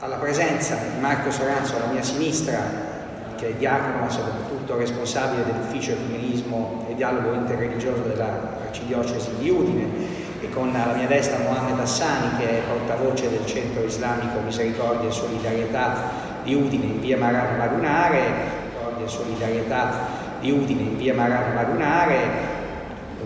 alla presenza di Marco Soranzo alla mia sinistra, che è diacono ma soprattutto responsabile dell'ufficio ecumenismo e dialogo interreligioso dell'arcidiocesi di Udine, e con la mia destra Mohamed Hassani che è portavoce del centro islamico Misericordia e Solidarietà di Udine in via Marano Lagunare, Misericordia e Solidarietà di Udine in via Marano Lagunare,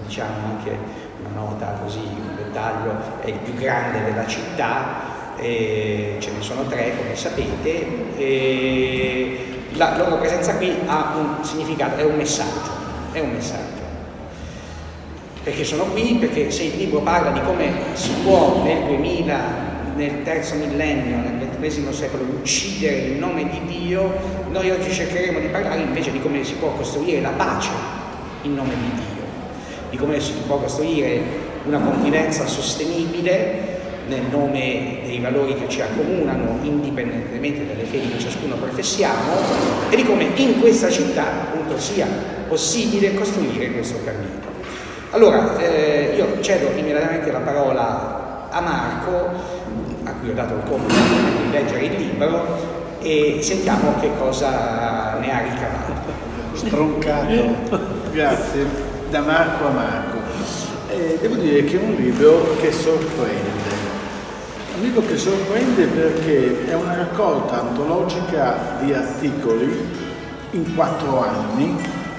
diciamo anche una nota così, un dettaglio, è il più grande della città, e ce ne sono tre come sapete, e la loro presenza qui ha un significato, è un messaggio, è un messaggio. Perché sono qui? Perché se il libro parla di come si può nel 2000, nel terzo millennio, nel XX secolo uccidere il nome di Dio, noi oggi cercheremo di parlare invece di come si può costruire la pace in nome di Dio, di come si può costruire una convivenza sostenibile nel nome dei valori che ci accomunano, indipendentemente dalle fedi che ciascuno professiamo, e di come in questa città appunto sia possibile costruire questo cammino. Allora, eh, io cedo immediatamente la parola a Marco, a cui ho dato il compito di leggere il libro, e sentiamo che cosa ne ha ricavato. Stroncato. Grazie, da Marco a Marco. Eh, devo dire che è un libro che sorprende libro che sorprende perché è una raccolta antologica di articoli in quattro anni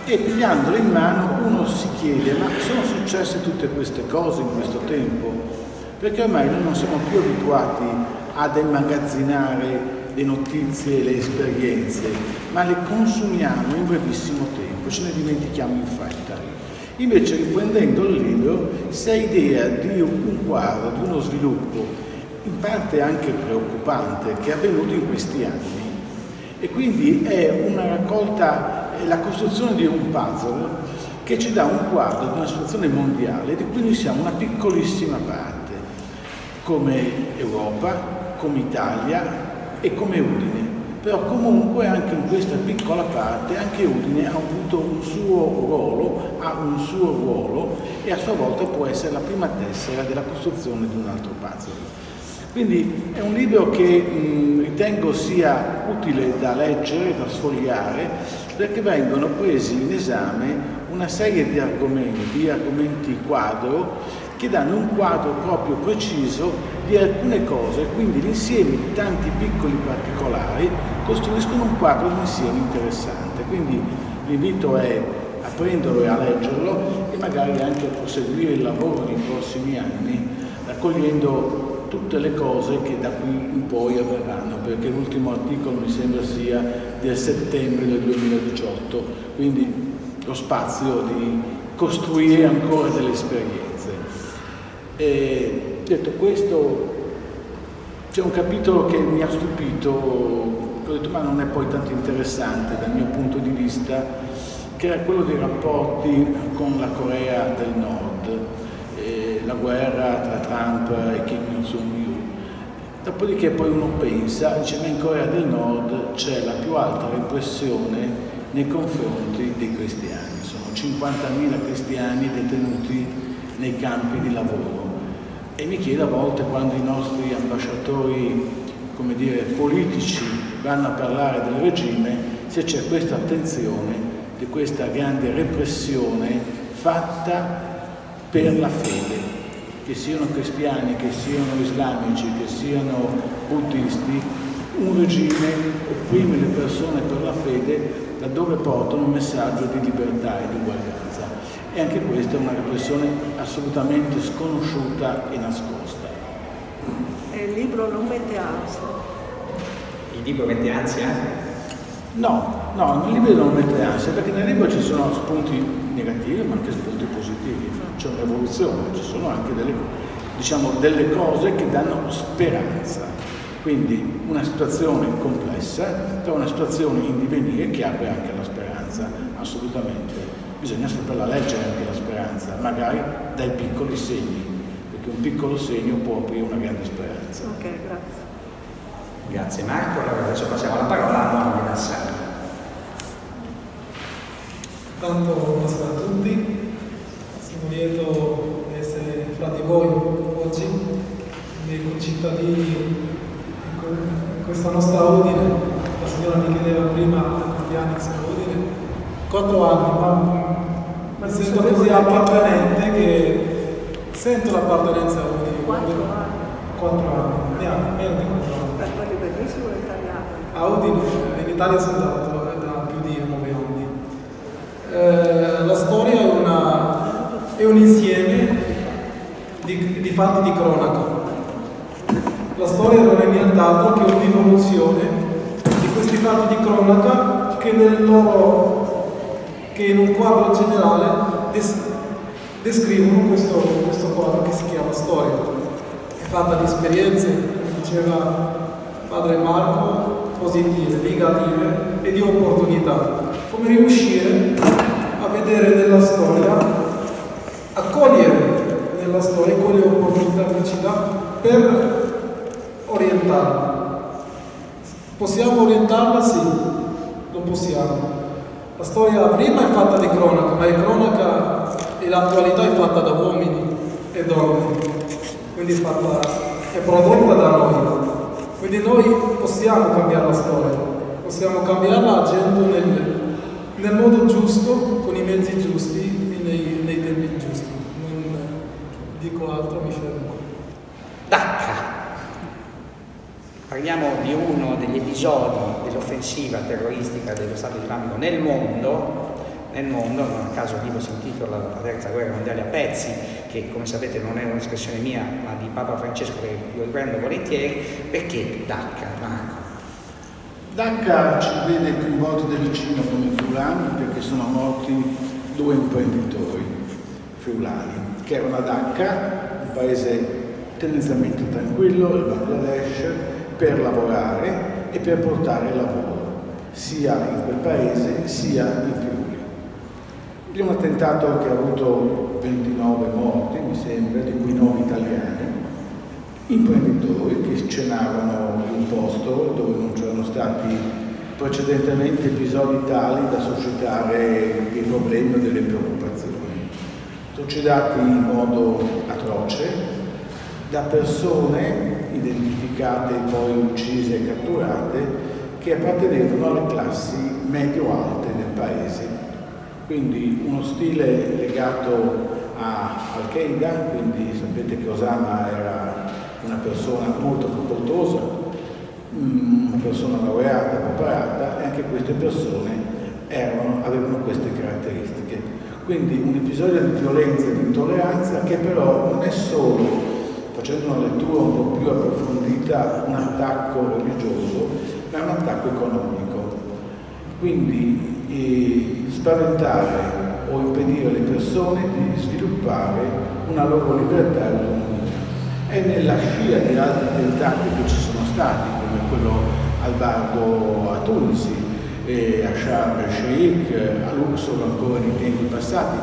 e pigliandolo in mano uno si chiede ma sono successe tutte queste cose in questo tempo? Perché ormai noi non siamo più abituati ad immagazzinare le notizie e le esperienze, ma le consumiamo in brevissimo tempo, ce ne dimentichiamo in fretta. Invece riprendendo il libro si ha idea di un quadro, di uno sviluppo in parte anche preoccupante che è avvenuto in questi anni e quindi è una raccolta, è la costruzione di un puzzle che ci dà un quadro di una situazione mondiale di cui noi siamo una piccolissima parte, come Europa, come Italia e come Udine. Però comunque anche in questa piccola parte anche Udine ha avuto un suo ruolo, ha un suo ruolo e a sua volta può essere la prima tessera della costruzione di un altro puzzle. Quindi è un libro che mh, ritengo sia utile da leggere, da sfogliare, perché vengono presi in esame una serie di argomenti, argomenti quadro, che danno un quadro proprio preciso di alcune cose, quindi l'insieme di tanti piccoli particolari costruiscono un quadro d'insieme interessante. Quindi l'invito è a prenderlo e a leggerlo e magari anche a proseguire il lavoro nei prossimi anni, raccogliendo tutte le cose che da qui in poi avverranno, perché l'ultimo articolo mi sembra sia del settembre del 2018, quindi lo spazio di costruire ancora delle esperienze. E, detto questo, c'è un capitolo che mi ha stupito, ho detto ma non è poi tanto interessante dal mio punto di vista, che era quello dei rapporti con la Corea del Nord la guerra tra Trump e Kim Jong-un. Dopodiché poi uno pensa, dice ma in Corea del Nord c'è la più alta repressione nei confronti dei cristiani, sono 50.000 cristiani detenuti nei campi di lavoro. E mi chiedo a volte quando i nostri ambasciatori come dire, politici vanno a parlare del regime se c'è questa attenzione di questa grande repressione fatta per la fede che siano cristiani, che siano islamici, che siano buddisti, un regime opprime le persone per la fede laddove portano un messaggio di libertà e di uguaglianza. E anche questa è una repressione assolutamente sconosciuta e nascosta. E il libro non mette ansia? Il libro mette ansia? No, no, nel libro non mette ansia, perché nel libro ci sono spunti negativi ma anche spunti positivi c'è un'evoluzione, ci sono anche delle, diciamo, delle cose che danno speranza. Quindi una situazione complessa, però una situazione in divenire che apre anche la speranza, assolutamente. Bisogna saperla leggere anche la speranza, magari dai piccoli segni, perché un piccolo segno può aprire una grande speranza. Ok, grazie. Grazie Marco, allora adesso passiamo la parola a Mohamed Hassan. Tanto buonasera a tutti, lieto di essere fra di voi oggi, miei concittadini questa nostra Udine, la signora mi chiedeva prima quanti anni sono Udine, quattro anni, ma, mi sento così appartenente che sento l'appartenenza a Udine. Quattro anni. Quattro anni, meno di quattro anni. A Udine, in Italia sono da più di nove anni. Eh, la storia è, una- è un insieme di, di fatti di cronaca. La storia non è nient'altro che un'evoluzione di questi fatti di cronaca che, nel loro, che in un quadro generale des- descrivono questo, questo quadro che si chiama storia. È fatta di esperienze, come diceva padre Marco, positive, negative e di opportunità. Come riuscire a vedere nella storia, a cogliere nella storia quelle opportunità che ci dà per orientarla. Possiamo orientarla? Sì, lo possiamo. La storia prima è fatta di cronaca, ma è cronaca e l'attualità è fatta da uomini e donne, quindi è, fatta, è prodotta da noi. Quindi noi possiamo cambiare la storia, possiamo cambiarla agendo nel, nel modo giusto, con i mezzi giusti e nei, nei tempi giusti. Dico altro, mi fermo. Dacca. Parliamo di uno degli episodi dell'offensiva terroristica dello Stato islamico nel mondo, nel mondo, non a caso il libro si intitola La terza guerra mondiale a pezzi, che come sapete non è un'espressione mia, ma di Papa Francesco che io riprendo volentieri, perché Dacca, Marco? Dacca ci vede più volte da vicino come friulani perché sono morti due imprenditori friulani, che erano a Dacca, un paese tendenzialmente tranquillo, il Bangladesh, per lavorare e per portare lavoro, sia in quel paese sia in Friuli. Di un attentato che ha avuto 29 morti, mi sembra, di cui 9 italiani, imprenditori che cenavano in un posto dove non c'erano stati precedentemente episodi tali da suscitare dei problemi o delle preoccupazioni. Trucidati in modo atroce da persone identificate e poi uccise e catturate che appartenevano alle classi medio-alte del paese. Quindi uno stile legato a Al-Qaeda, quindi sapete che Osama era una persona molto facoltosa, mm, una persona laureata, preparata, e anche queste persone erano, avevano queste caratteristiche. Quindi un episodio di violenza e di intolleranza che però non è solo facendo una lettura un po' più approfondita, un attacco religioso, ma è un attacco economico. Quindi eh, spaventare o impedire alle persone di sviluppare una loro libertà e autonomia. È nella scia di altri tentati che ci sono stati, come quello al Bardo a Tunisi, e a Sharm el Sheikh, a Luxor ancora nei tempi passati,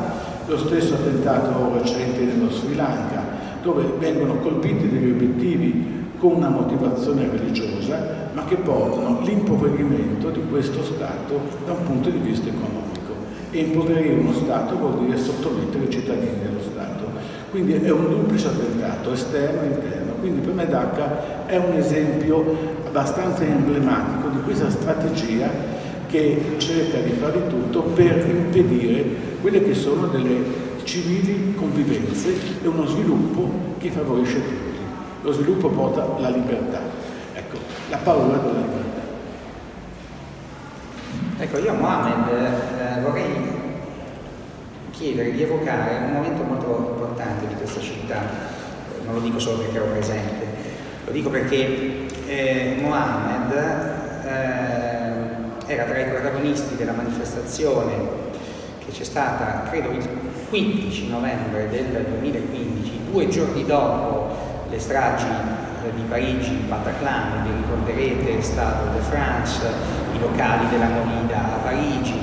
lo stesso attentato recente nello Sri Lanka, dove vengono colpiti degli obiettivi con una motivazione religiosa, ma che portano l'impoverimento di questo Stato da un punto di vista economico. E impoverire uno Stato vuol dire sottomettere i cittadini dello Stato. Quindi è un duplice attentato, esterno e interno. Quindi per me Dhaka è un esempio abbastanza emblematico di questa strategia che cerca di fare tutto per impedire quelle che sono delle civili convivenze e uno sviluppo che favorisce tutti. Lo sviluppo porta la libertà. Ecco, la paura della libertà. Ecco, io Mohamed eh, vorrei chiedere di evocare un momento molto importante di questa città, non lo dico solo perché ero presente, lo dico perché eh, Mohamed eh, era tra i protagonisti della manifestazione che c'è stata, credo, il 15 novembre del 2015, due giorni dopo le stragi di Parigi, Bataclan, vi ricorderete, Stato de France, i locali della Movida a Parigi,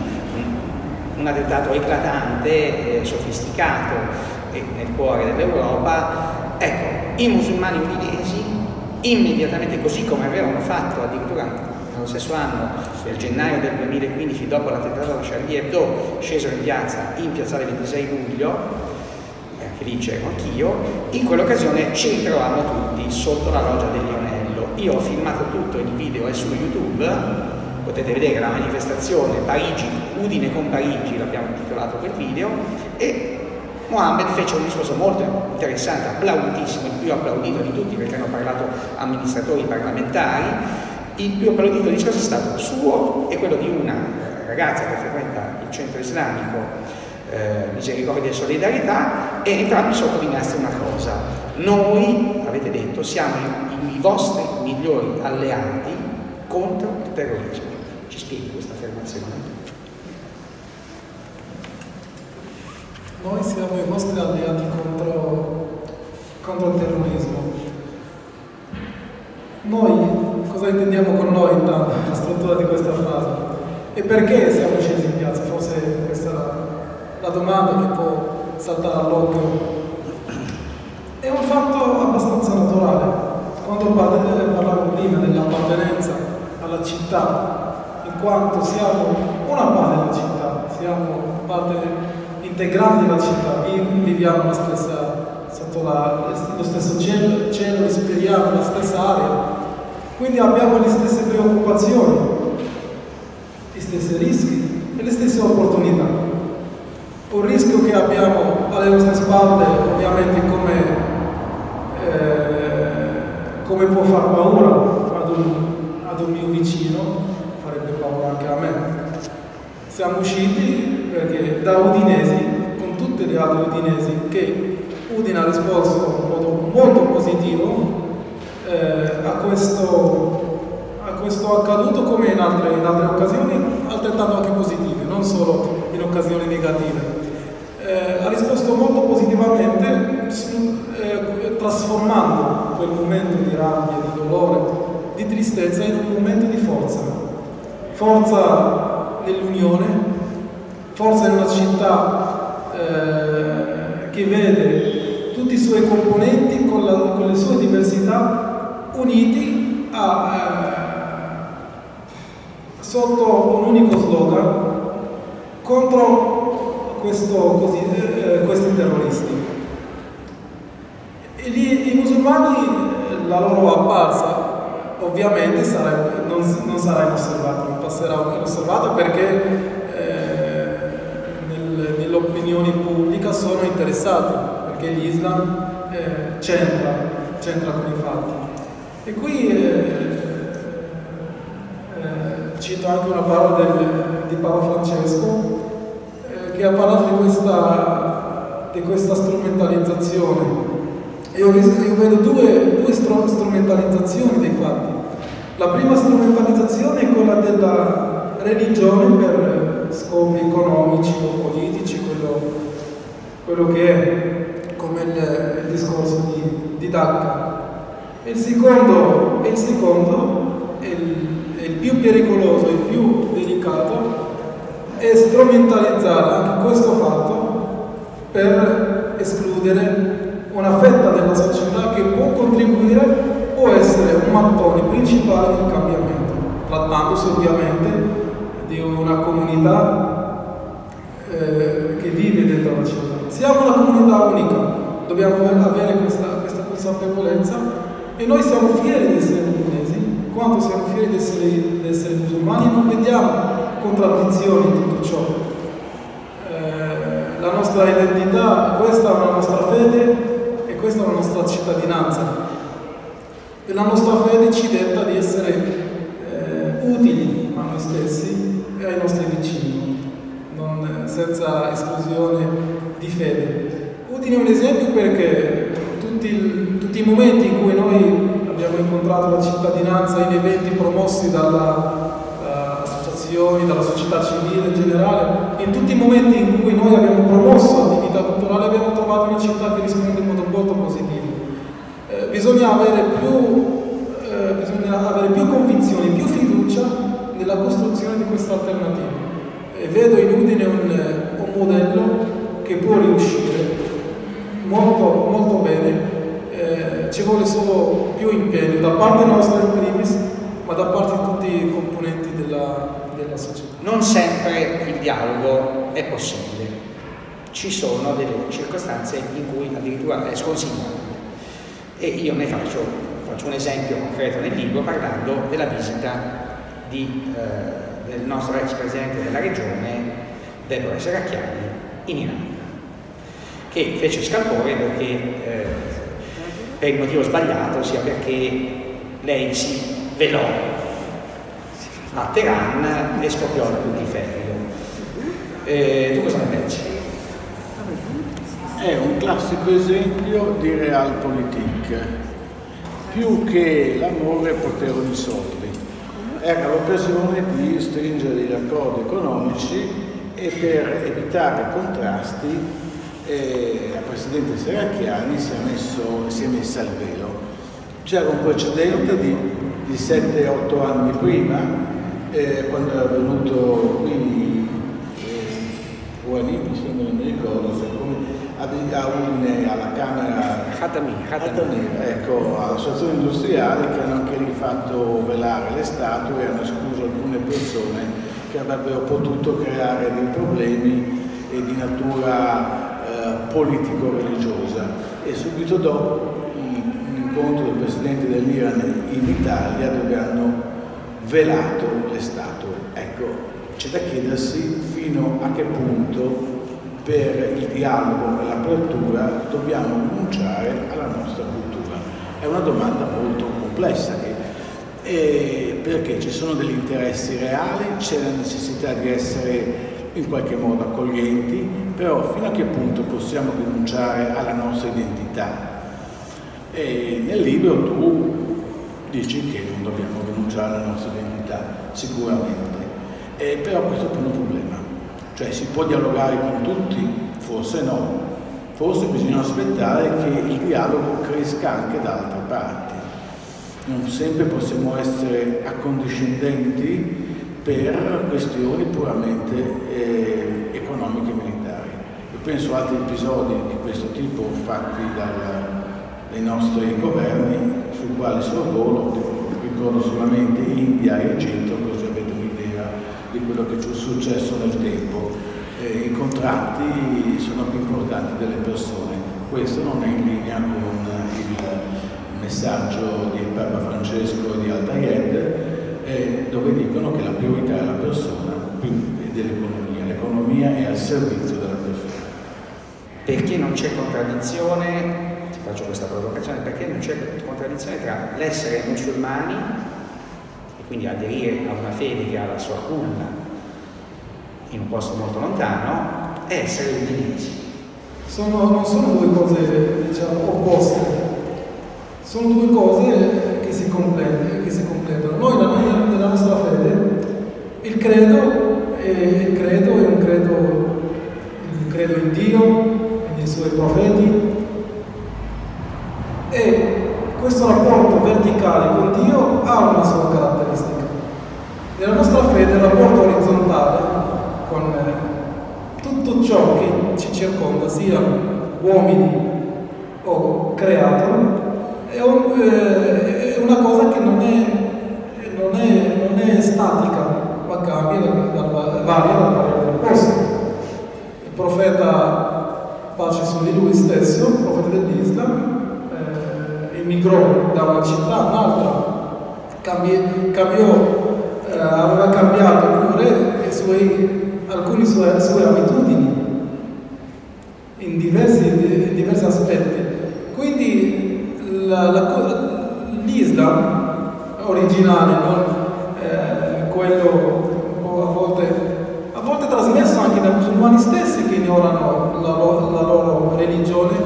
un attentato eclatante, eh, sofisticato eh, nel cuore dell'Europa. Ecco, i musulmani udinesi immediatamente, così come avevano fatto addirittura nello stesso anno, nel gennaio del 2015, dopo l'attentato a Charlie Hebdo, scesero in piazza, in piazzale 26 luglio, anche lì c'ero anch'io, in quell'occasione ci ritrovavamo tutti sotto la loggia del Lionello. Io ho filmato tutto il video è su YouTube, potete vedere la manifestazione Parigi, Udine con Parigi, l'abbiamo intitolato quel video, e Mohammed fece un discorso molto interessante, applauditissimo, il più applaudito di tutti perché hanno parlato amministratori parlamentari, il più applaudito discorso è stato suo e quello di una ragazza che frequenta il centro islamico eh, Misericordia e Solidarietà e entrambi sottolineaste una cosa, noi, avete detto, siamo i, i vostri migliori alleati contro il terrorismo. Ci spieghi questa affermazione? Noi siamo i vostri alleati contro, contro il terrorismo. Noi, cosa intendiamo con noi intanto, la struttura di questa frase? E perché siamo scesi in piazza? Forse questa è la, la domanda che può saltare all'occhio. È un fatto abbastanza naturale. Quando parlavo prima dell'appartenenza alla città, in quanto siamo una parte della città, siamo parte integrati della città, viviamo stessa, sotto la, lo stesso cielo, cielo, respiriamo la stessa aria, quindi abbiamo le stesse preoccupazioni, gli stessi rischi e le stesse opportunità. Un rischio che abbiamo alle nostre spalle, ovviamente come, eh, come può far paura ad un, ad un mio vicino, farebbe paura anche a me. Siamo usciti perché da Udinesi, con tutte le altre udinesi, che Udine ha risposto in modo molto positivo eh, a, questo, a, questo, accaduto come in altre, in altre, occasioni, altrettanto anche positive, non solo in occasioni negative. Eh, ha risposto molto positivamente su, eh, trasformando quel momento di rabbia, di dolore, di tristezza in un momento di forza. Forza nell'unione, forse è una città eh, che vede tutti i suoi componenti con, la, con le sue diversità uniti a, eh, sotto un unico slogan contro questo, così, eh, questi terroristi. E lì, I musulmani, la loro apparsa ovviamente sarà, non, non, sarà inosservata, non passerà inosservata perché nell'opinione pubblica sono interessati, perché l'Islam eh, c'entra, c'entra con i fatti. E qui eh, eh, cito anche una parola del, di Papa Francesco eh, che ha parlato di questa, di questa strumentalizzazione. Io, io vedo due, due strumentalizzazioni dei fatti. La prima strumentalizzazione è quella della religione per scopi economici o politici, quello, quello che è, come il, il discorso di, di Dacca. Il secondo, il secondo il, il più pericoloso, il più delicato, è strumentalizzare anche questo fatto per escludere una fetta della società che può contribuire, può essere un mattone principale del cambiamento, trattandosi ovviamente di una comunità eh, che vive dentro la città. Siamo una comunità unica, dobbiamo avere questa, questa consapevolezza e noi siamo fieri di essere udinesi, quanto siamo fieri di essere, di essere musulmani, non vediamo contraddizioni in tutto ciò. Eh, la nostra identità, questa è la nostra fede e questa è la nostra cittadinanza. E la nostra fede ci detta di essere eh, utili a noi stessi e ai nostri vicini, non, senza esclusione di fede. Utile un esempio perché tutti, tutti, i momenti in cui noi abbiamo incontrato la cittadinanza in eventi promossi dalle associazioni, dalla società civile in generale, in tutti i momenti in cui noi abbiamo promosso attività culturali abbiamo trovato una città che risponde in modo molto positivo. Eh, bisogna, avere più, eh, bisogna avere più convinzioni, più fiducia nella costruzione di questa alternativa. E vedo in Udine un, un modello che può riuscire molto, molto bene, eh, ci vuole solo più impegno da parte nostra in primis, ma da parte di tutti i componenti della, della società. Non sempre il dialogo è possibile, ci sono delle circostanze in cui addirittura è sconsigliato e io ne faccio faccio un esempio concreto nel libro parlando della visita di, eh, del nostro ex presidente della regione, Deborah Seracchiani, in Iran, che fece scalpore perché, eh, per il motivo sbagliato, sia perché lei si velò a Teheran e scoppiò il putiferio. Eh, tu cosa ne pensi? È un classico esempio di realpolitik. Più che l'amore potevano i soldi. Era l'occasione di stringere degli accordi economici e per evitare contrasti eh, la Presidente Serracchiani si è, messo, si è messa al velo. C'era un precedente di, di 7-8 anni prima, eh, quando era venuto qui eh, Guarini, mi sembra, non mi ricordo, se come a Udine alla Camera Khatami, Khatami, ecco, associazioni industriali che hanno anche lì fatto velare le statue e hanno escluso alcune persone che avrebbero potuto creare dei problemi e di natura politico-religiosa. E subito dopo l'incontro del Presidente dell'Iran in Italia dove hanno velato le statue. Ecco, c'è da chiedersi fino a che punto per il dialogo e l'apertura dobbiamo rinunciare alla nostra cultura? È una domanda molto complessa eh, perché ci sono degli interessi reali, c'è la necessità di essere in qualche modo accoglienti, però fino a che punto possiamo rinunciare alla nostra identità? E nel libro tu dici che non dobbiamo rinunciare alla nostra identità, sicuramente, eh, però questo è un problema cioè si può dialogare con tutti? Forse no. Forse bisogna aspettare che il dialogo cresca anche da altre parti. Non sempre possiamo essere accondiscendenti per questioni puramente eh, economiche e militari. Io penso a altri episodi di questo tipo fatti dal, dai nostri governi, sui quali sorvolo, ricordo solamente India e Egitto, così avete un'idea di quello che ci è successo nel tempo. Eh, I contratti sono più importanti delle persone, questo non è in linea con il messaggio di Papa Francesco e di Altaied, eh, dove dicono che la priorità è la persona più dell'economia, l'economia è al servizio della persona. Perché non c'è contraddizione, ti faccio questa provocazione, perché non c'è contraddizione tra l'essere musulmani quindi aderire a una fede che ha la sua culla in un posto molto lontano, è essere udinesi. Sono, non sono due cose diciamo, opposte, sono due cose che si, complete, che si completano. Noi nella, nella, nostra fede il credo, è, il credo è un credo, il credo in Dio, nei suoi profeti e questo rapporto verticale con Dio ha una sua caratteristica. Nella nostra fede il rapporto orizzontale con eh, tutto ciò che ci circonda, sia uomini o creato, è, un, eh, una cosa che non è, non è, non è statica, ma cambia, varia dal vario posto. Il profeta, pace su di lui stesso, il profeta dell'Islam, emigrò da una città a un'altra, cambiò, eh, aveva cambiato pure suoi, alcune sue, sue, abitudini in diversi, in diversi aspetti. Quindi l'Islam originale, non, eh, quello a volte, a volte, trasmesso anche dai musulmani stessi che ignorano la, la loro religione,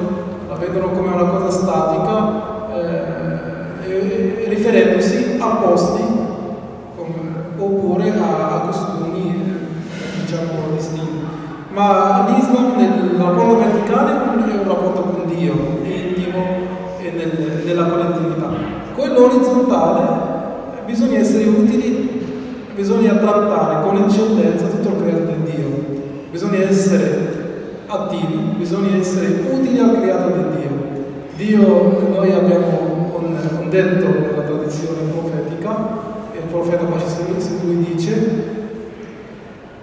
la vedono come una cosa statica, eh, riferendosi a posti come, oppure a, a costumi diciamo distinti. Ma l'Islam nel rapporto verticale è un rapporto con Dio, intimo e nel, nella collettività. Quello orizzontale bisogna essere utili, bisogna trattare con eccellenza tutto il creato di Dio, bisogna essere attivi, bisogna essere utili al creato di Dio. Dio, noi abbiamo un, un detto nella tradizione profetica, il profeta Pacifico lui dice,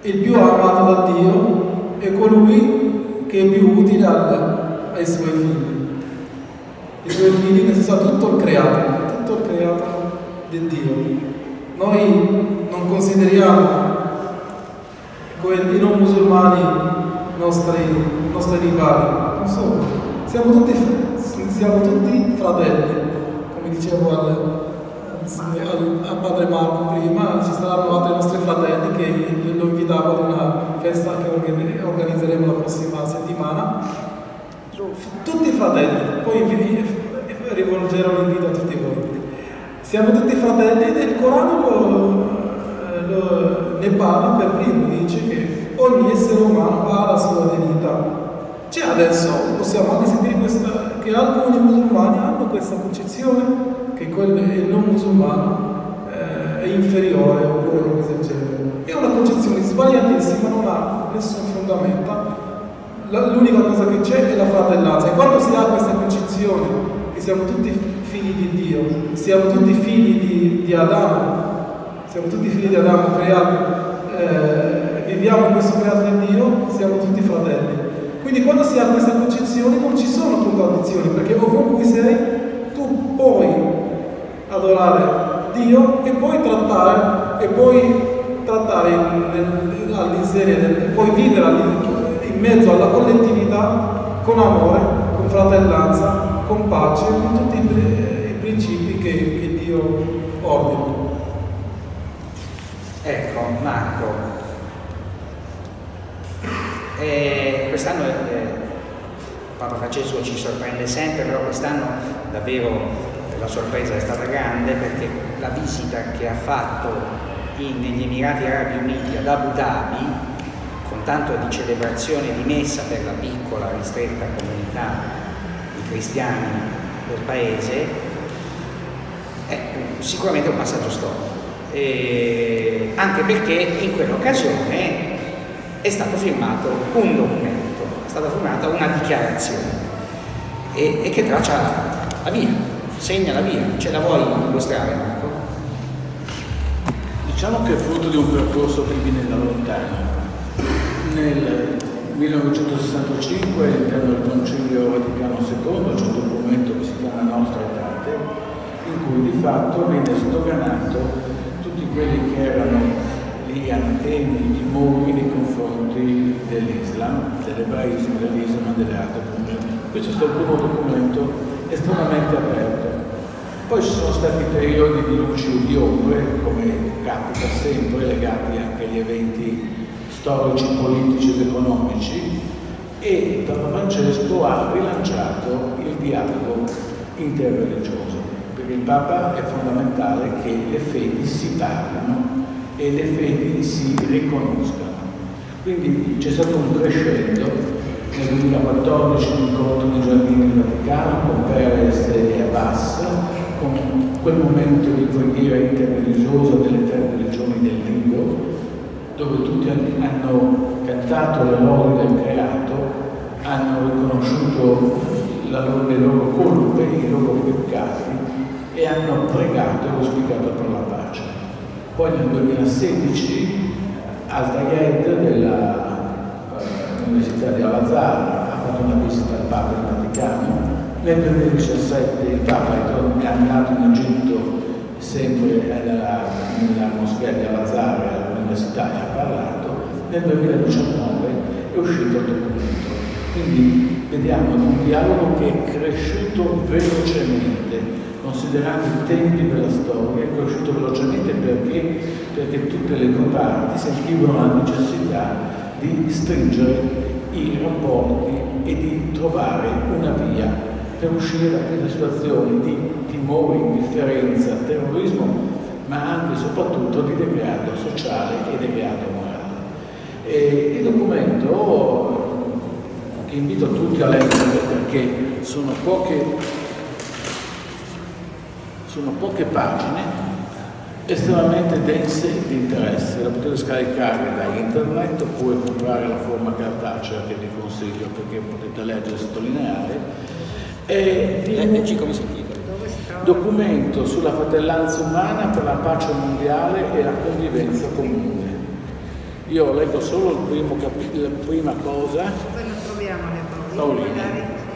il più amato da Dio è colui che è più utile ai suoi figli. I suoi figli, nel senso tutto il creato, tutto creato di Dio. Noi non consideriamo quelli non musulmani nostri, nostri rivali, non sono, siamo tutti, siamo tutti fratelli, come dicevo al, al, al, padre Marco prima, ci saranno altri nostri fratelli che lo invitavo ad una festa che organizzeremo la prossima settimana, tutti fratelli, poi rivolgerò l'invito a tutti voi. Siamo tutti fratelli e il Corano lo, lo, ne parla per primo, dice che ogni essere umano ha la sua dignità. Cioè adesso possiamo anche sentire questa, che alcuni musulmani hanno questa concezione che il non musulmano eh, è inferiore oppure qualcosa del genere. È una concezione sbagliatissima, non ha nessun fondamento. L'unica cosa che c'è è la fratellanza e quando si ha questa concezione che siamo tutti figli di Dio, siamo tutti figli di, di Adamo, siamo tutti figli di Adamo creati, eh, viviamo in questo creato di Dio, siamo tutti fratelli. Quindi quando si ha questa concezione non ci sono contraddizioni, perché ovunque sei tu puoi adorare Dio e puoi trattare, e puoi trattare all'inserie, puoi vivere in mezzo alla collettività con amore, con fratellanza, con pace, con tutti i, principi che, che Dio ordina. Ecco, Marco, eh, quest'anno eh, Papa Francesco ci sorprende sempre, però quest'anno davvero la sorpresa è stata grande perché la visita che ha fatto in, negli Emirati Arabi Uniti ad Abu Dhabi, con tanto di celebrazione di messa per la piccola, ristretta comunità cristiani del paese, è sicuramente un passaggio storico eh, anche perché in quell'occasione è stato firmato un documento, è stata firmata una dichiarazione e, e che traccia la via, segna la via. Ce la vuoi illustrare Marco? Diciamo che è frutto di un percorso che viene da lontano. Nel 1965 all'interno del Concilio Vaticano II c'è un documento che si chiama Nostra Etate, in cui di fatto viene sdoganato quelli che erano gli anteni, i timori nei confronti dell'Islam, dell'ebraismo, dell'Islam e delle altre comunità. Questo è stato il primo documento estremamente aperto. Poi ci sono stati periodi di luce e di ombre, come capita sempre, legati anche agli eventi storici, politici ed economici, e Papa Francesco ha rilanciato il dialogo interreligioso perché il Papa è fondamentale che le fedi si parlino e le fedi si riconoscano. Quindi c'è stato un crescendo nel 2014 incontro nei giardini del Vaticano con Perez e Abbas, con quel momento di preghiera interreligiosa delle tre religioni del Libro, dove tutti hanno cantato le lodi del creato, hanno riconosciuto loro, le loro colpe, i loro peccati e hanno pregato e auspicato per la pace. Poi nel 2016 Al-Tayed dell'Università eh, di Al-Azhar ha fatto una visita al Papa in Vaticano, nel 2017 il Papa è andato in Egitto sempre nella, nella moschea di Al-Azhar all'università e ha parlato, nel 2019 è uscito il documento. Quindi vediamo un dialogo che è cresciuto velocemente considerando i tempi della storia, è cresciuto velocemente perché, perché tutte le due parti sentivano la necessità di stringere i rapporti e di trovare una via per uscire da questa situazione di timore, indifferenza, terrorismo, ma anche e soprattutto di degrado sociale e degrado morale. E il documento che invito tutti a leggere perché sono poche sono poche pagine estremamente dense di interesse, la potete scaricare da internet oppure comprare la forma cartacea che vi consiglio perché potete leggere e sottolineare. E di Leggi come si intitola? Documento sulla fratellanza umana per la pace mondiale e la convivenza comune. Io leggo solo il primo capitolo, la prima cosa. Dove lo troviamo le Paolina.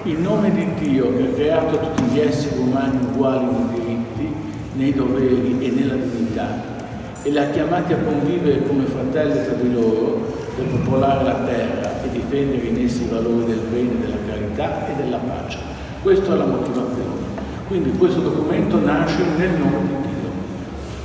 In nome di Dio che ha creato tutti gli esseri umani uguali di diritti nei doveri e nella dignità e li ha chiamati a convivere come fratelli tra di loro per popolare la terra e difendere in essi i valori del bene, della carità e della pace. Questa è la motivazione. Quindi questo documento nasce nel nome di Dio.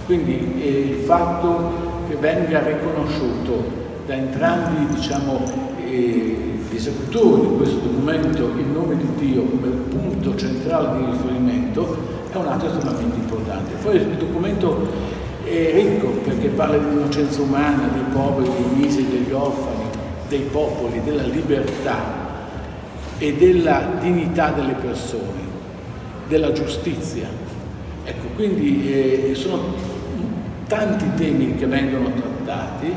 Quindi il fatto che venga riconosciuto da entrambi diciamo, eh, gli esecutori di questo documento il nome di Dio come punto centrale di riferimento è un atto estremamente importante. Poi il documento è ricco perché parla di innocenza umana, dei poveri, dei miseri, degli orfani, dei popoli, della libertà e della dignità delle persone, della giustizia. Ecco, quindi eh, sono tanti temi che vengono trattati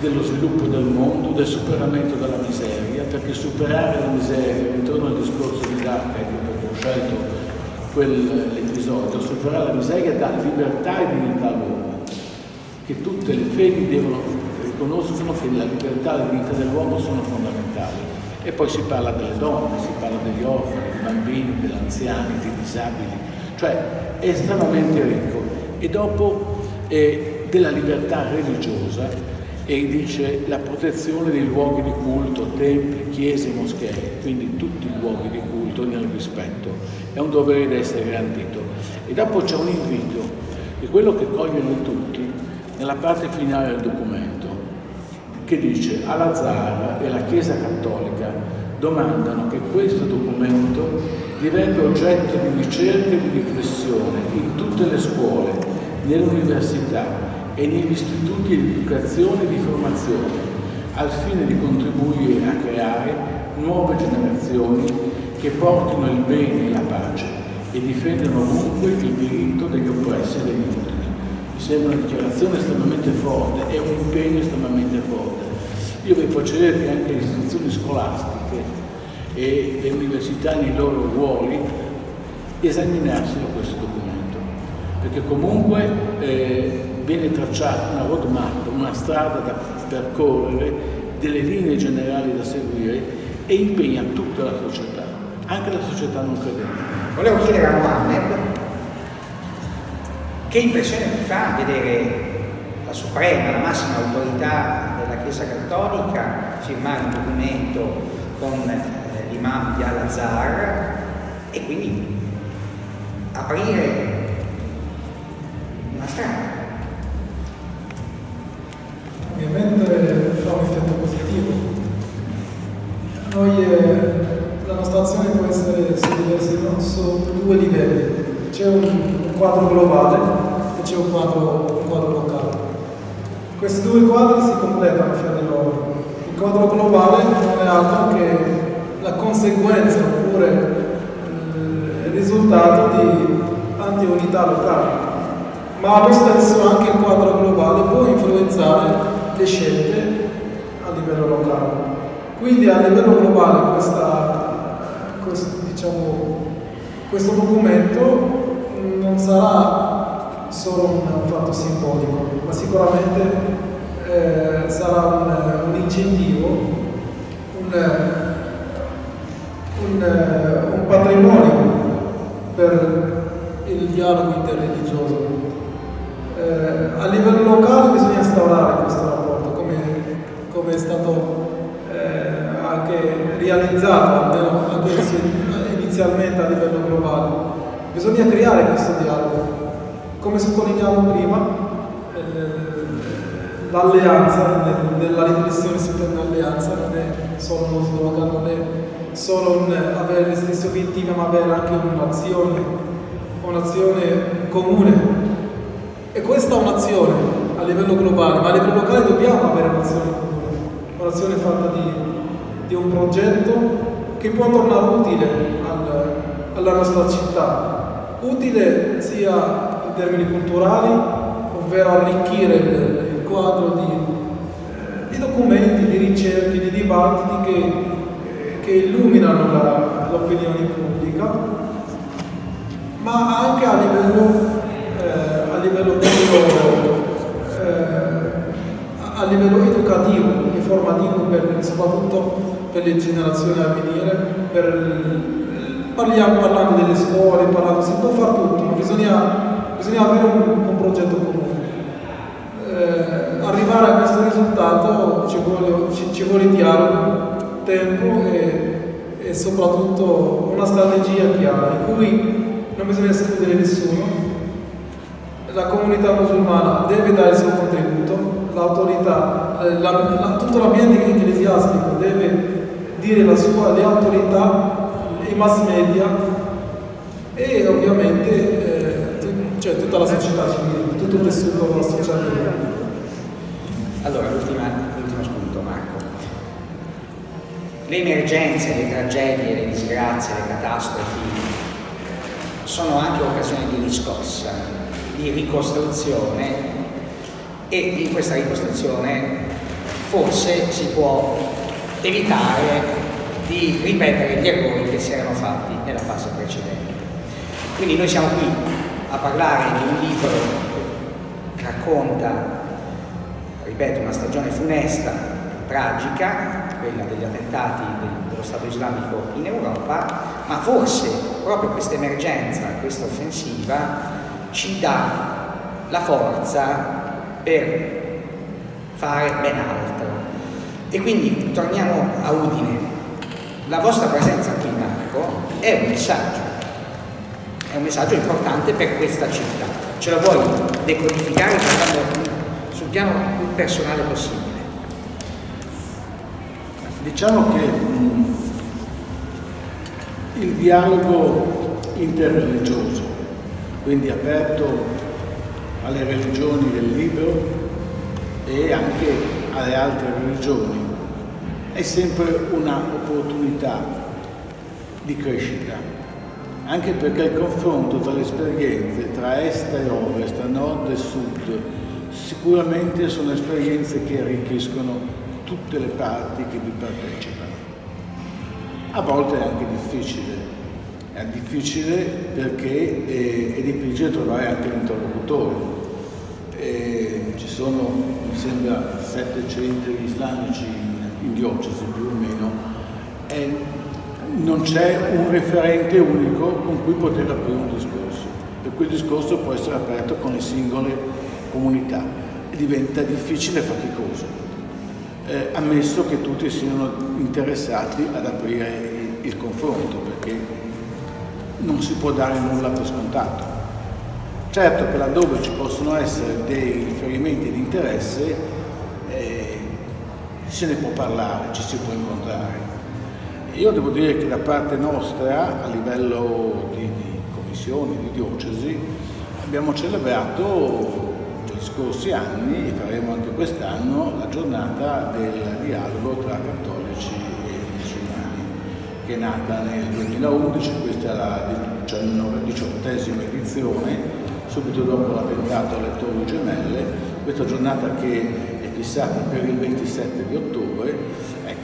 dello sviluppo del mondo, del superamento della miseria, perché superare la miseria, ritorno al discorso di Dacca, perché ho scelto quell'episodio, superare la miseria dà libertà e dignità all'uomo, che tutte le fedi devono riconoscono che la libertà e la dignità dell'uomo sono fondamentali. E poi si parla delle donne, si parla degli orfani, dei bambini, degli anziani, dei disabili, cioè è estremamente ricco. E dopo eh, della libertà religiosa e dice la protezione dei luoghi di culto, templi, chiese, moschee, quindi tutti i luoghi di culto nel rispetto. È un dovere da essere garantito. E dopo c'è un invito, è quello che coglie noi tutti nella parte finale del documento, che dice alla Zara e la Chiesa Cattolica domandano che questo documento diventi oggetto di ricerca e di riflessione in tutte le scuole, nelle università e negli istituti di educazione e di formazione, al fine di contribuire a creare nuove generazioni che portino il bene e la pace e difendano ovunque il diritto degli oppressi e degli utili. Mi sembra una dichiarazione estremamente forte, è un impegno estremamente forte. Io vi faccio che anche le istituzioni scolastiche e le università nei loro ruoli esaminassero questo documento, perché comunque eh, viene tracciata una roadmap, una strada da percorrere, delle linee generali da seguire e impegna tutta la società, anche la società non credente. Volevo chiedere a Mohammed che impressione ti fa vedere la Suprema, la massima autorità della Chiesa Cattolica firmare un documento con eh, l'imam di Al-Azhar e quindi aprire una strada ovviamente fa un effetto positivo. Noi, eh, la nostra azione può essere suddiversa su due livelli. C'è un quadro globale c'è un quadro, un quadro locale. Questi due quadri si completano fra di loro. Il quadro globale non è altro che la conseguenza oppure il risultato di tante unità locali, ma allo stesso anche il quadro globale può influenzare le scelte a livello locale. Quindi a livello globale questa, questo, diciamo, questo documento non sarà solo un fatto simbolico, ma sicuramente eh, sarà un, un incentivo, un, un, un patrimonio per il dialogo interreligioso. Eh, a livello locale bisogna instaurare questo come è stato eh, anche realizzato almeno inizialmente a livello globale. Bisogna creare questo dialogo. Come sottolineavo prima, eh, l'alleanza, nella riflessione sull'alleanza non è solo uno slogan, non è solo un avere gli stessi obiettivi, ma avere anche un'azione, un'azione comune. E questa è un'azione a livello globale, ma a livello locale dobbiamo avere un'azione comune un'azione fatta di, di, un progetto che può tornare utile al, alla nostra città, utile sia in termini culturali, ovvero arricchire il, il quadro di, eh, di, documenti, di ricerche, di dibattiti che, eh, che illuminano l'opinione pubblica, ma anche a livello, eh, a livello, eh, a livello educativo, formativo per, soprattutto per le generazioni a venire, per, parliamo, parlando delle scuole, parlando, si può fare tutto, ma bisogna bisogna avere un, un progetto comune. Eh, arrivare a questo risultato ci vuole, ci, ci vuole dialogo, tempo e, e soprattutto una strategia chiara in cui non bisogna escludere nessuno, la comunità musulmana deve dare il suo contributo, l'autorità, eh, la, la, tutto l'ambiente ecclesiastico deve dire la sua, le autorità, i mass media e ovviamente cioè, tutta la società civile, tutto il tessuto associativo. Allora, l'ultimo spunto Marco. Le emergenze, le tragedie, le disgrazie, le catastrofi sono anche occasioni di riscossa di ricostruzione e in questa ricostruzione forse si può evitare di ripetere gli errori che si erano fatti nella fase precedente. Quindi noi siamo qui a parlare di un libro che racconta, ripeto, una stagione funesta, tragica, quella degli attentati dello Stato islamico in Europa, ma forse proprio questa emergenza, questa offensiva, ci dà la forza per fare ben altro. E quindi torniamo a Udine. La vostra presenza qui, Marco, è un messaggio, è un messaggio importante per questa città. Ce lo vuoi decodificare sul piano più personale possibile? Diciamo che mh, il dialogo interreligioso quindi aperto alle religioni del libro e anche alle altre religioni. È sempre un'opportunità di crescita, anche perché il confronto tra le esperienze tra est e ovest, nord e sud, sicuramente sono esperienze che arricchiscono tutte le parti che vi partecipano. A volte è anche difficile, è difficile perché è, è difficile trovare anche l'interlocutore. ci sono, mi sembra, sette centri islamici in, in diocesi più o meno e non c'è un referente unico con cui poter aprire un discorso. Per cui il discorso può essere aperto con le singole comunità e diventa difficile e faticoso, eh, ammesso che tutti siano interessati ad aprire il, il confronto, perché non si può dare nulla per scontato. Certo che laddove ci possono essere dei riferimenti di interesse eh, se ne può parlare, ci si può incontrare. Io devo dire che da parte nostra, a livello di, di commissioni, di diocesi, abbiamo celebrato negli scorsi anni e faremo anche quest'anno la giornata del dialogo tra cattolici che è nata nel 2011, questa è la diciottesima edizione, subito dopo l'attentato alle Torri Gemelle, questa giornata che è fissata per il 27 di ottobre,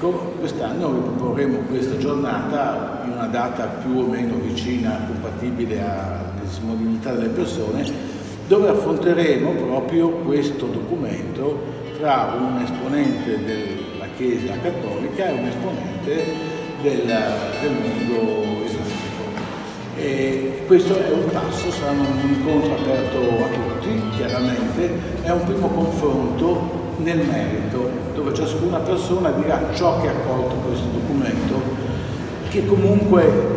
ecco quest'anno riproporremo questa giornata in una data più o meno vicina, compatibile alla disponibilità delle persone, dove affronteremo proprio questo documento tra un esponente della Chiesa cattolica e un esponente del, del mondo islamico. E questo è un passo, sarà un incontro aperto a tutti, chiaramente, è un primo confronto nel merito, dove ciascuna persona dirà ciò che ha accolto questo documento, che comunque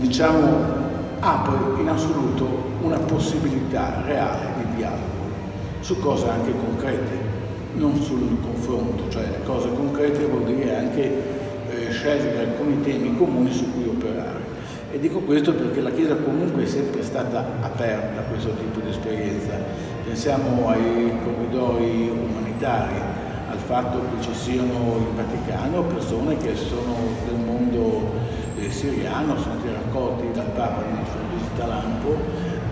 diciamo, apre in assoluto una possibilità reale di dialogo su cose anche concrete, non sul confronto, cioè le cose concrete vuol dire anche scegliere alcuni temi comuni su cui operare. E dico questo perché la Chiesa comunque è sempre stata aperta a questo tipo di esperienza. Pensiamo ai corridoi umanitari, al fatto che ci siano in Vaticano persone che sono del mondo eh, siriano, sono stati raccolti dal Papa nella sua visita Lampo,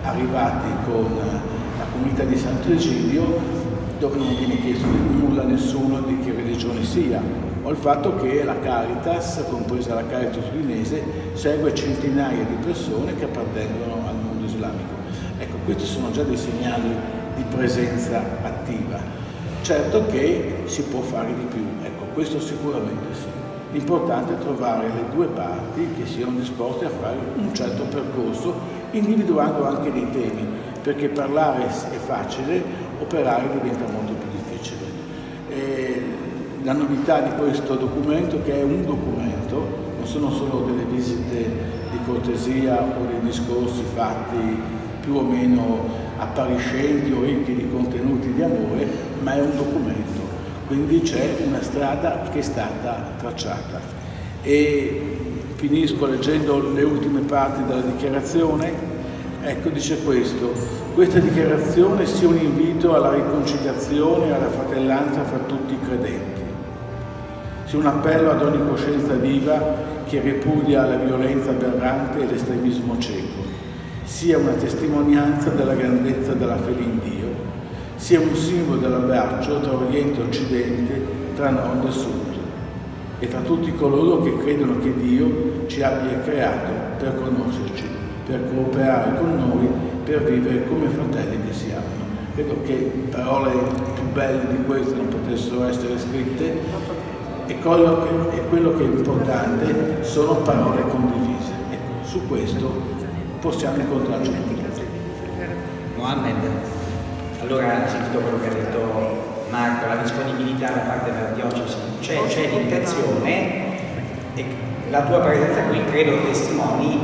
arrivati con la comunità di Sant'Egidio, dove non viene chiesto nulla a nessuno di che religione sia, o il fatto che la Caritas, compresa la Caritas udinese, segue centinaia di persone che appartengono al mondo islamico. Ecco, questi sono già dei segnali di presenza attiva. Certo che si può fare di più, ecco, questo sicuramente sì. L'importante è trovare le due parti che siano disposte a fare un certo percorso, individuando anche dei temi. perché parlare è facile, operare diventa molto più la novità di questo documento, che è un documento, non sono solo delle visite di cortesia o dei discorsi fatti più o meno appariscenti o ricchi di contenuti di amore, ma è un documento, quindi c'è una strada che è stata tracciata. E finisco leggendo le ultime parti della dichiarazione. Ecco, dice questo, questa dichiarazione sia un invito alla riconciliazione e alla fratellanza fra tutti i credenti, sia un appello ad ogni coscienza viva che ripudia la violenza aberrante e l'estremismo cieco, sia una testimonianza della grandezza della fede in Dio, sia un simbolo dell'abbraccio tra Oriente e Occidente, tra Nord e Sud e tra tutti coloro che credono che Dio ci abbia creato per conoscerci, per cooperare con noi, per vivere come fratelli che siamo. Credo che parole più belle di queste non potessero essere scritte e quello che, e quello che è importante sono parole condivise. Ecco, su questo possiamo incontrarci tutti. Mohammed, allora sentito quello che ha detto Marco, la disponibilità da parte della diocesi, c'è, c'è l'intenzione e la tua presenza qui credo testimoni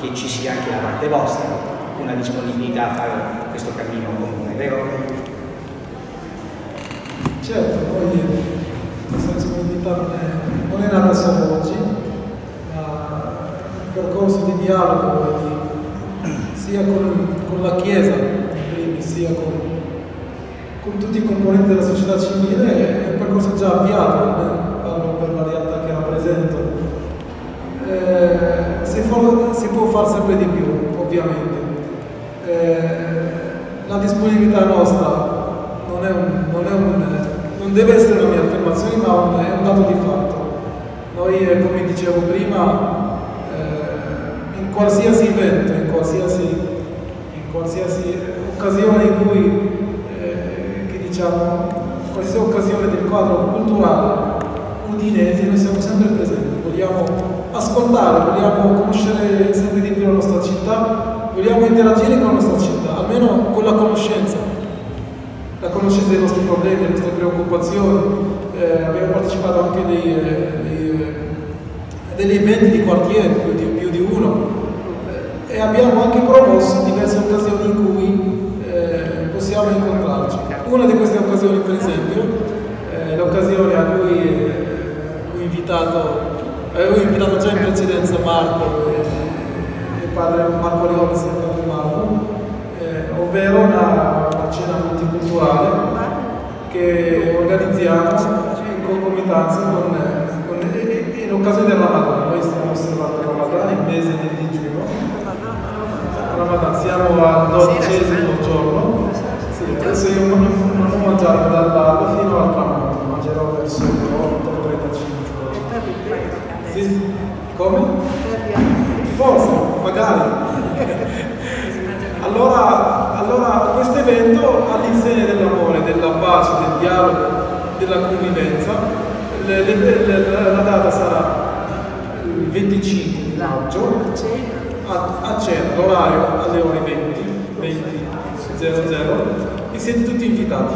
che ci sia anche da parte vostra una disponibilità a fare questo cammino comune, vero? Certo, poi questa disponibilità non è, non è nata solo oggi, ma un percorso di dialogo di, sia con, con, la Chiesa, sia con, con, tutti i componenti della società civile, è un percorso già avviato, parlo per la realtà che rappresento. Eh, si, for, si, può fare sempre di più, ovviamente. Eh, la disponibilità nostra non è un, non è un non deve essere una mia affermazione, ma è un dato di fatto. Noi, eh, come dicevo prima, eh, in qualsiasi evento, in qualsiasi, in qualsiasi occasione in cui, eh, diciamo, qualsiasi occasione del quadro culturale udinese, noi siamo sempre presenti, vogliamo ascoltare, vogliamo conoscere sempre di più la nostra città, vogliamo interagire con la nostra città, almeno con la conoscenza la conoscenza dei nostri problemi, delle nostre preoccupazioni, eh, abbiamo partecipato anche dei, eh, dei, eh, degli eventi di quartiere, più di, più di uno, e abbiamo anche promosso diverse occasioni in cui eh, possiamo incontrarci. Una di queste occasioni, per esempio, è l'occasione a cui eh, ho invitato, eh, ho invitato già in precedenza Marco e, il padre Marco Leone, padre Marco, ovvero una, multiculturale che organizziamo in concomitanza con, con in occasione del Ramadan. Noi stiamo osservando il Ramadan, il mese del digiuno. Ramadan, siamo al dodicesimo giorno. Sì, adesso io non, non ho mangiato dall'alba fino al tramonto, mangerò verso le 8.35. Sì, sì. Come? Forse, magari. Allora, allora questo evento all'insegna dell'amore, della pace, del dialogo, della convivenza, le, le, le, la data sarà il 25 di maggio. A, a cena, l'orario alle ore 20, 20 00, e siete tutti invitati.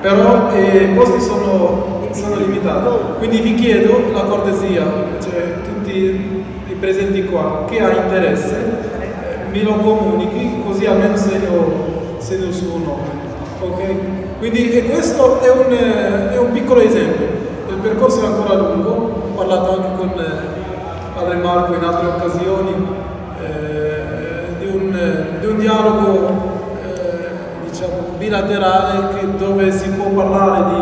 Però eh, i posti sono, sono limitati, quindi vi chiedo la cortesia, cioè tutti i presenti qua, che ha interesse mi lo comunichi così almeno segno il suo nome. Okay? Quindi e questo è un, è un, piccolo esempio, il percorso è ancora lungo, ho parlato anche con eh, Padre Marco in altre occasioni eh, di, un, di, un, dialogo eh, diciamo, bilaterale dove si può parlare di,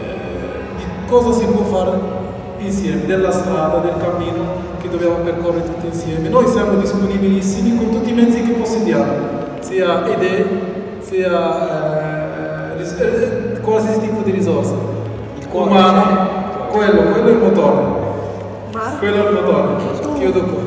eh, di cosa si può fare insieme, della strada, del cammino che dobbiamo percorrere tutti insieme. Noi siamo disponibilissimi con tutti i mezzi che possediamo, sia idee, sia eh, eh qualsiasi tipo di risorsa. Umano, quello, quello è il motore. Quello è il motore. Chiudo qua.